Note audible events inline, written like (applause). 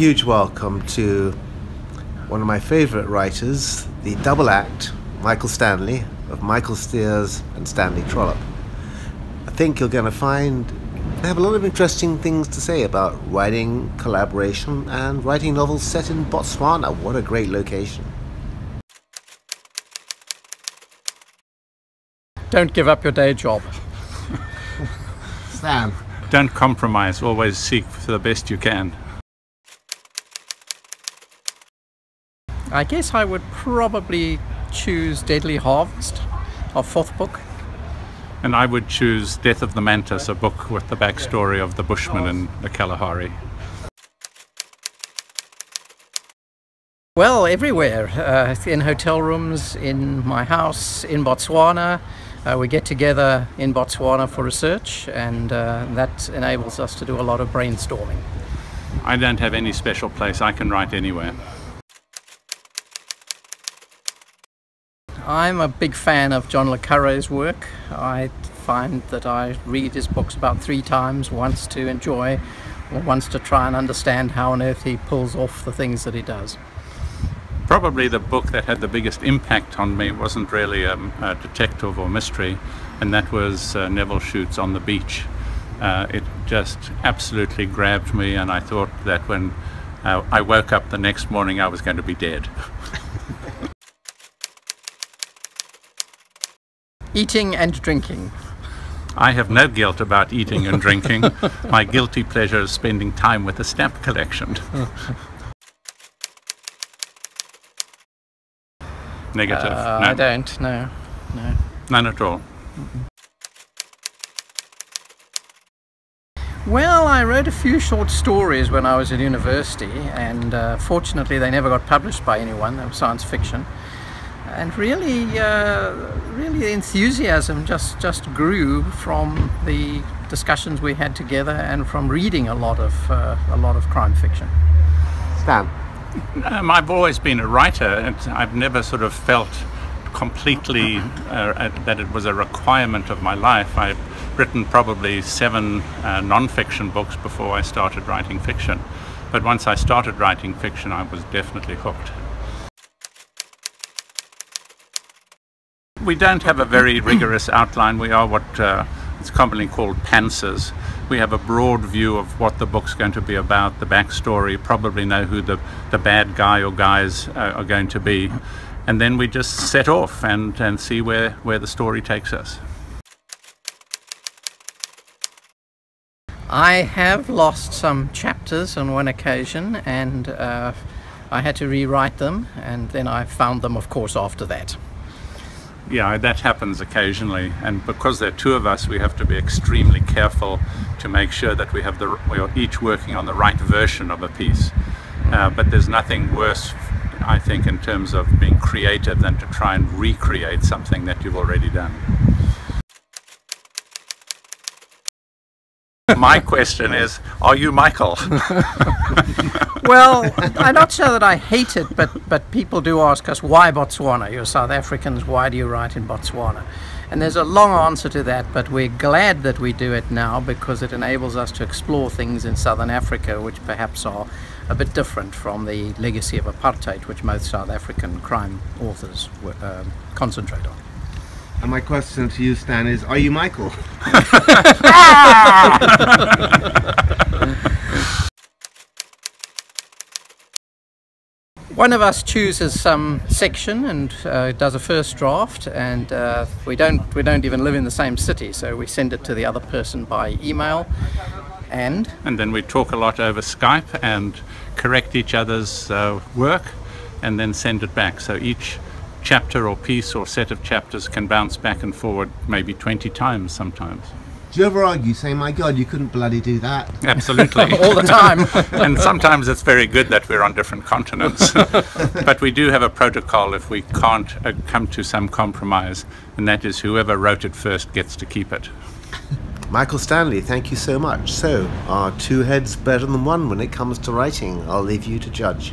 huge welcome to one of my favourite writers, the double act, Michael Stanley, of Michael Sears and Stanley Trollip. I think you're going to find they have a lot of interesting things to say about writing collaboration and writing novels set in Botswana. What a great location. Don't give up your day job. (laughs) Stan. Don't compromise, always seek for the best you can. I guess I would probably choose Deadly Harvest, our fourth book. And I would choose Death of the Mantis, a book with the backstory of the Bushmen in the Kalahari. Well, everywhere. Uh, in hotel rooms, in my house, in Botswana. Uh, we get together in Botswana for research, and uh, that enables us to do a lot of brainstorming. I don't have any special place. I can write anywhere. I'm a big fan of John le Carre's work. I find that I read his books about three times, once to enjoy, once to try and understand how on earth he pulls off the things that he does. Probably the book that had the biggest impact on me wasn't really um, a detective or mystery, and that was uh, Nevil Shute's On the Beach. Uh, it just absolutely grabbed me, and I thought that when uh, I woke up the next morning, I was going to be dead. (laughs) Eating and drinking. I have no guilt about eating and drinking. (laughs) My guilty pleasure is spending time with a stamp collection. Negative. Uh, no. I don't, no. No. None at all. Well, I wrote a few short stories when I was at university, and uh, fortunately they never got published by anyone. They were science fiction. And really, uh, really the enthusiasm just, just grew from the discussions we had together and from reading a lot of, uh, a lot of crime fiction. Stan. Um, I've always been a writer, and I've never sort of felt completely uh, that it was a requirement of my life. I've written probably seven uh, non-fiction books before I started writing fiction, but once I started writing fiction, I was definitely hooked. We don't have a very rigorous outline. We are what uh, it's commonly called pantsers. We have a broad view of what the book's going to be about, the backstory, probably know who the, the bad guy or guys uh, are going to be. And then we just set off and, and see where, where the story takes us. I have lost some chapters on one occasion, and uh, I had to rewrite them, and then I found them, of course, after that. Yeah, that happens occasionally, and because there are two of us, we have to be extremely careful to make sure that we have the we are each working on the right version of a piece. Uh, but there's nothing worse, I think, in terms of being creative than to try and recreate something that you've already done. My question is, are you Michael? (laughs) well, I'm not sure that I hate it, but, but people do ask us, why Botswana? You're South Africans, why do you write in Botswana? And there's a long answer to that, but we're glad that we do it now because it enables us to explore things in southern Africa which perhaps are a bit different from the legacy of apartheid, which most South African crime authors uh, concentrate on. And my question to you, Stan, is Are you Michael? (laughs) One of us chooses some section and uh, does a first draft, and uh, we don't we don't even live in the same city, so we send it to the other person by email, and and then we talk a lot over Skype and correct each other's uh, work, and then send it back. So each chapter or piece or set of chapters can bounce back and forward maybe 20 times sometimes. Do you ever argue, saying, my God, you couldn't bloody do that? Absolutely. (laughs) All the time. (laughs) and sometimes it's very good that we're on different continents. (laughs) but we do have a protocol if we can't uh, come to some compromise, and that is whoever wrote it first gets to keep it. Michael Stanley, thank you so much. So, are two heads better than one when it comes to writing? I'll leave you to judge.